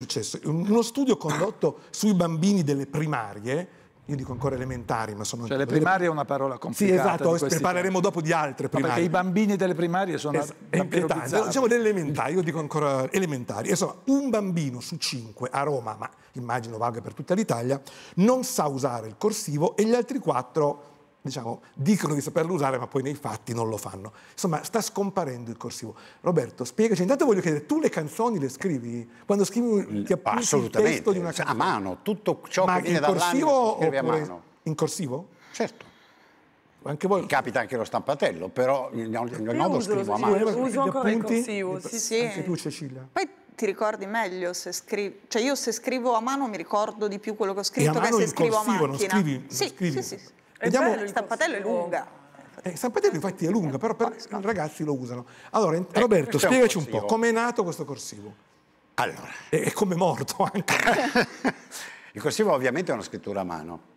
successo? Uno studio condotto sui bambini delle primarie, io dico ancora elementari, ma sono... Cioè le primarie è una parola complicata. Sì, esatto, parleremo dopo di altre primarie. No, perché i bambini delle primarie sono es- inquietanti. Diciamo delle elementari, io dico ancora elementari. Insomma, un bambino su cinque a Roma, ma immagino valga per tutta l'Italia, non sa usare il corsivo e gli altri quattro diciamo, dicono di saperlo usare, ma poi nei fatti non lo fanno. Insomma, sta scomparendo il corsivo. Roberto, spiegaci. Intanto voglio chiedere, tu le canzoni le scrivi? Quando scrivi ti appunti il testo di una canzone? A mano, tutto ciò ma che viene dall'animo si scrive a mano. In corsivo? Certo. Anche voi? Capita anche lo stampatello, però in modo scrivo a mano. Uso ancora il corsivo, sì, sì. Anche tu, Cecilia? Poi ti ricordi meglio se scrivi, cioè io se scrivo a mano mi ricordo di più quello che ho scritto che se scrivo corsivo, a macchina. Non scrivi, sì, non scrivi. sì, sì. Vediamo... Il stampatello è lunga. Eh, stampatello infatti è lunga, però per i ragazzi lo usano. Allora, ecco, Roberto, spiegaci un, un po', com'è nato questo corsivo? Allora. E, e come è morto anche. il corsivo ovviamente è una scrittura a mano.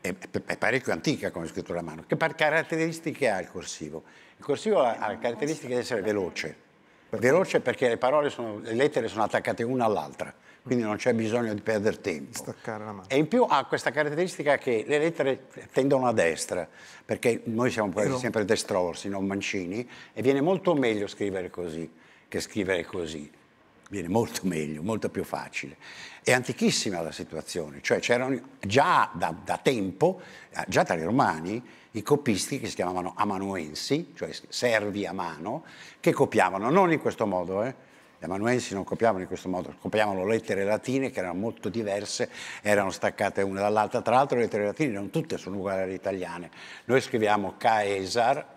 È, è parecchio antica come scrittura a mano. Che caratteristiche ha il corsivo? Il corsivo ha la caratteristica di essere veloce. Veloce perché le parole sono, le lettere sono attaccate una all'altra quindi non c'è bisogno di perdere tempo. E in più ha questa caratteristica che le lettere tendono a destra, perché noi siamo quasi sempre destrorsi, non mancini, e viene molto meglio scrivere così che scrivere così. Viene molto meglio, molto più facile. È antichissima la situazione, cioè c'erano già da, da tempo, già tra i romani, i copisti che si chiamavano amanuensi, cioè servi a mano, che copiavano, non in questo modo, eh, gli amanuensi non copiavano in questo modo, copiavano lettere latine che erano molto diverse, erano staccate una dall'altra. Tra l'altro le lettere latine non tutte sono uguali alle italiane. Noi scriviamo Caesar,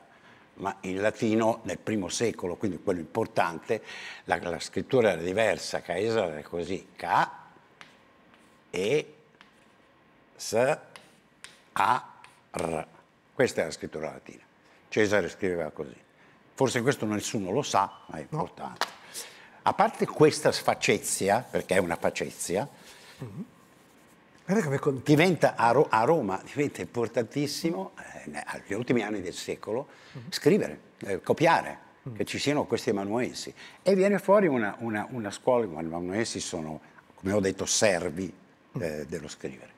ma in latino nel primo secolo, quindi quello importante, la, la scrittura era diversa. Caesar è così, K, E, S, A, R. Questa è la scrittura latina. Cesare scriveva così. Forse questo nessuno lo sa, ma è importante. No. A parte questa sfacezia, perché è una facezia, mm-hmm. diventa a, Ro- a, Roma diventa importantissimo, eh, negli ultimi anni del secolo, mm-hmm. scrivere, eh, copiare, mm-hmm. che ci siano questi amanuensi. E viene fuori una, una, una scuola, gli amanuensi sono, come ho detto, servi eh, dello scrivere.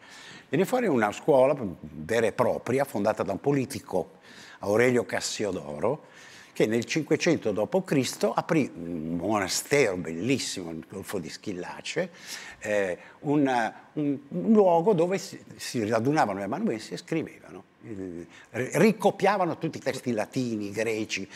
Viene fuori una scuola vera e propria, fondata da un politico, Aurelio Cassiodoro, che nel 500 d.C. aprì un monastero bellissimo nel Golfo di Schillace, eh, un, un, un, luogo dove si, si radunavano gli amanuensi e scrivevano, eh, ricopiavano tutti i testi latini, greci.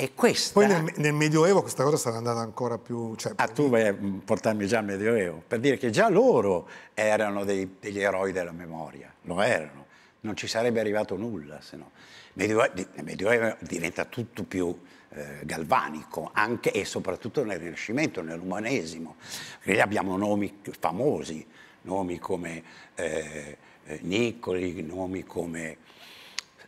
E questa... Poi nel, nel, Medioevo questa cosa sarà andata ancora più... Cioè, ah, tu vai a portarmi già al Medioevo, per dire che già loro erano dei, degli eroi della memoria, lo erano, non ci sarebbe arrivato nulla se no. Medioevo, nel Medioevo diventa tutto più eh, galvanico, anche e soprattutto nel Rinascimento, nell'umanesimo. Perché abbiamo nomi famosi, nomi come eh, eh Nicoli, nomi come...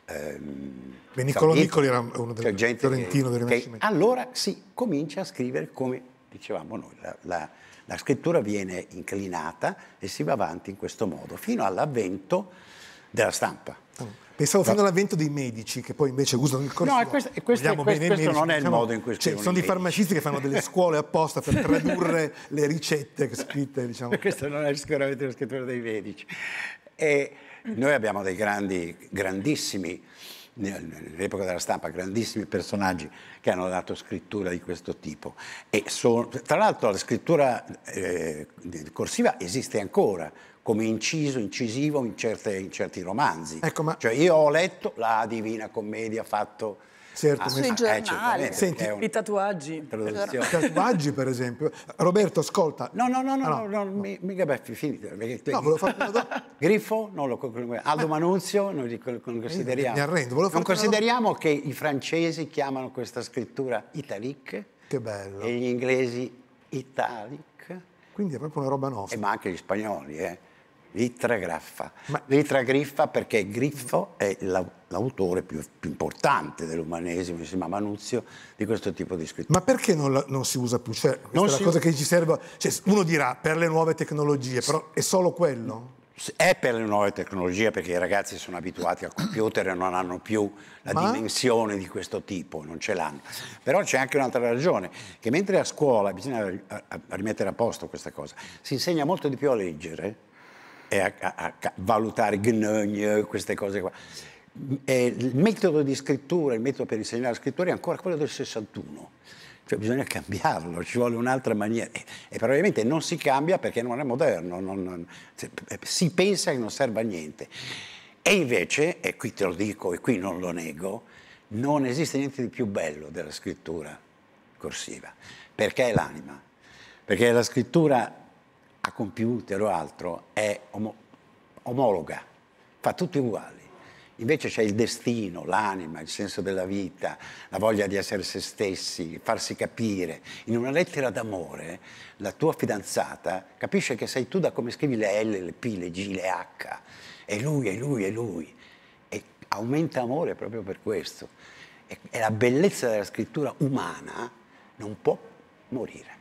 Ehm, Beh, Niccolò Nicoli era uno del cioè fiorentino del Rinascimento. Allora si comincia a scrivere come dicevamo noi, la, la, la scrittura viene inclinata e si va avanti in questo modo, fino all'avvento della stampa. Oh. Pensavo fino all'avvento dei medici che poi invece usano il corso. No, questo, questo, questo, questo medici, non è diciamo, il modo in cui cioè, Sono dei farmacisti che fanno delle scuole apposta per tradurre le ricette scritte. Diciamo. Questo non è sicuramente la scrittura dei medici. E noi abbiamo dei grandi, grandissimi, nell'epoca della stampa, grandissimi personaggi che hanno dato scrittura di questo tipo. E sono, tra l'altro la scrittura eh, corsiva esiste ancora come inciso, incisivo in, certe, in certi romanzi. Ecco, ma... Cioè io ho letto la Divina Commedia fatto certo, ah, sui eh, giornali, eh, Senti, un... i tatuaggi. I tatuaggi, per esempio. Roberto, ascolta. No, no, no, no, ah, no, no mi, mica beffi, finito. Perché, no, volevo fare una domanda. Griffo, non lo, Aldo Manunzio, noi lo consideriamo. Mi arrendo. Volevo non consideriamo che i francesi chiamano questa scrittura italic. Che bello. E gli inglesi italic. Quindi è proprio una roba nostra. E ma anche gli spagnoli, eh. Litragraffa. Ma... Litragriffa perché Griffo è l'autore più, più importante dell'umanesimo, si chiama Manuzio, di questo tipo di scrittura. Ma perché non, la, non si usa più? Cioè, questa non è la cosa che ci serve. Cioè, uno dirà per le nuove tecnologie, però è solo quello? È per le nuove tecnologie perché i ragazzi sono abituati al computer e non hanno più la Ma? dimensione di questo tipo, non ce l'hanno. Però c'è anche un'altra ragione, che mentre a scuola bisogna a- rimettere a posto questa cosa, si insegna molto di più a leggere e a, a- a valutare gnogne, queste cose qua. E il metodo di scrittura, il metodo per insegnare la scrittura è ancora quello del 61. Cioè bisogna cambiarlo, ci vuole un'altra maniera. E, probabilmente non si cambia perché non è moderno, non- non- se- si pensa che non serva a niente. E invece, e qui te lo dico e qui non lo nego, non esiste niente di più bello della scrittura corsiva, perché è l'anima, perché la scrittura a computer o altro è omo- omologa, fa tutti uguali. Invece c'è il destino, l'anima, il senso della vita, la voglia di essere se stessi, farsi capire. In una lettera d'amore la tua fidanzata capisce che sei tu da come scrivi le L, le P, le G, le H. È lui, è lui, è lui. E aumenta amore proprio per questo. E, la bellezza della scrittura umana non può morire.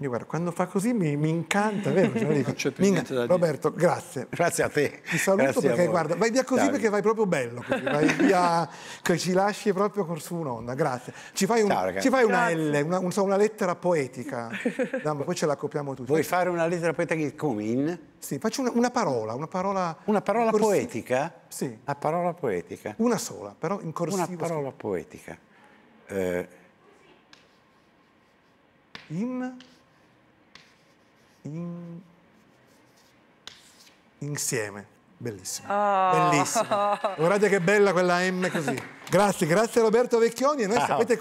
Io guarda, quando fa così mi, mi incanta, vero? Dico. c'è più Mi dire. Roberto, grazie. Grazie a te. Ti saluto Grazie perché guarda, vai via così Ciao. perché vai proprio bello, così, vai via che ci lasci proprio con su un'onda, grazie. Ci fai, un- Ciao, ci fai una. L, una, un- una lettera poetica, Dammi, poi ce la copiamo tutti. Vuoi fare una lettera poetica come in? Sì, faccio una, una parola, una parola... Una parola corsi- poetica? Sì. Una parola poetica. Una sola, però in corsivo. Una parola poetica. Eh, in... Insieme. Bellissimo. Bellissimo. Guardate che bella quella M così. Grazie, grazie a Roberto Vecchioni e noi Ciao. sapete